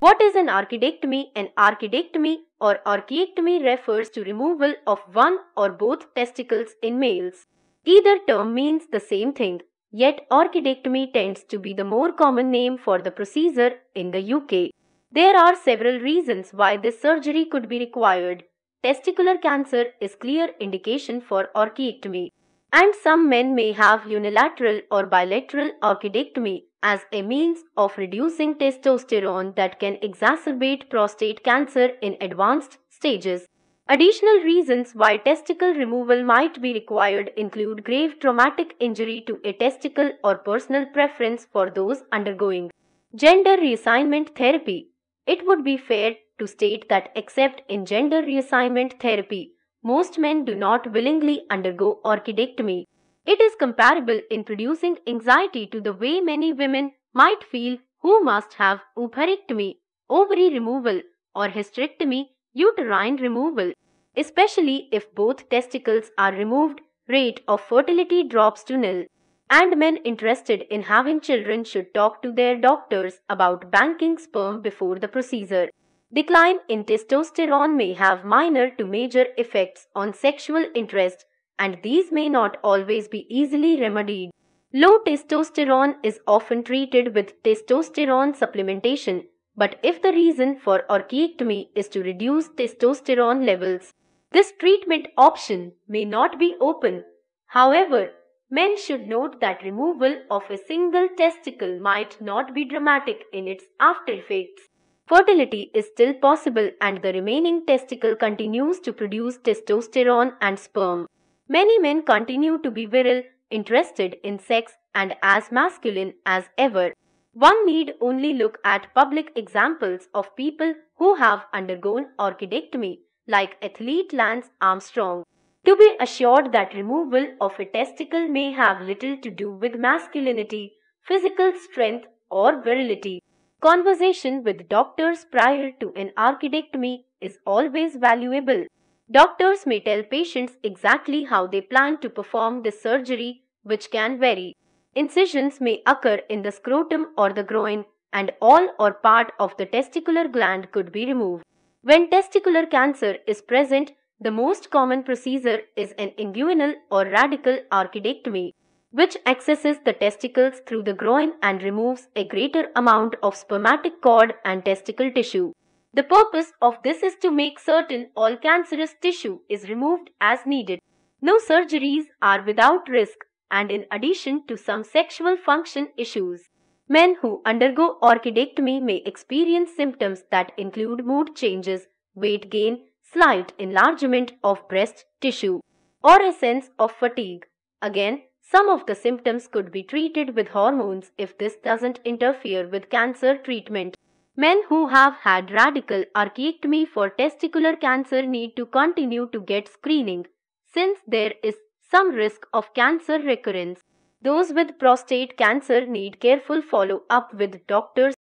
What is an orchidectomy? An orchidectomy or orchiectomy refers to removal of one or both testicles in males. Either term means the same thing, yet orchidectomy tends to be the more common name for the procedure in the UK. There are several reasons why this surgery could be required. Testicular cancer is clear indication for orchiectomy. And some men may have unilateral or bilateral orchidectomy as a means of reducing testosterone that can exacerbate prostate cancer in advanced stages. Additional reasons why testicle removal might be required include grave traumatic injury to a testicle or personal preference for those undergoing gender reassignment therapy. It would be fair to state that except in gender reassignment therapy, most men do not willingly undergo orchidectomy. It is comparable in producing anxiety to the way many women might feel who must have oophorectomy, ovary removal, or hysterectomy, uterine removal. Especially if both testicles are removed, rate of fertility drops to nil. And men interested in having children should talk to their doctors about banking sperm before the procedure. Decline in testosterone may have minor to major effects on sexual interest, and these may not always be easily remedied. Low testosterone is often treated with testosterone supplementation, but if the reason for orchiectomy is to reduce testosterone levels, this treatment option may not be open. However, men should note that removal of a single testicle might not be dramatic in its after effects. Fertility is still possible and the remaining testicle continues to produce testosterone and sperm. Many men continue to be virile, interested in sex, and as masculine as ever. One need only look at public examples of people who have undergone orchidectomy, like athlete Lance Armstrong, to be assured that removal of a testicle may have little to do with masculinity, physical strength, or virility. Conversation with doctors prior to an orchidectomy is always valuable. Doctors may tell patients exactly how they plan to perform the surgery, which can vary. Incisions may occur in the scrotum or the groin, and all or part of the testicular gland could be removed. When testicular cancer is present, the most common procedure is an inguinal or radical orchidectomy which accesses the testicles through the groin and removes a greater amount of spermatic cord and testicle tissue. The purpose of this is to make certain all cancerous tissue is removed as needed. No surgeries are without risk and in addition to some sexual function issues. Men who undergo orchidectomy may experience symptoms that include mood changes, weight gain, slight enlargement of breast tissue, or a sense of fatigue. Again, some of the symptoms could be treated with hormones if this doesn't interfere with cancer treatment. Men who have had radical orchiectomy for testicular cancer need to continue to get screening since there is some risk of cancer recurrence. Those with prostate cancer need careful follow up with doctors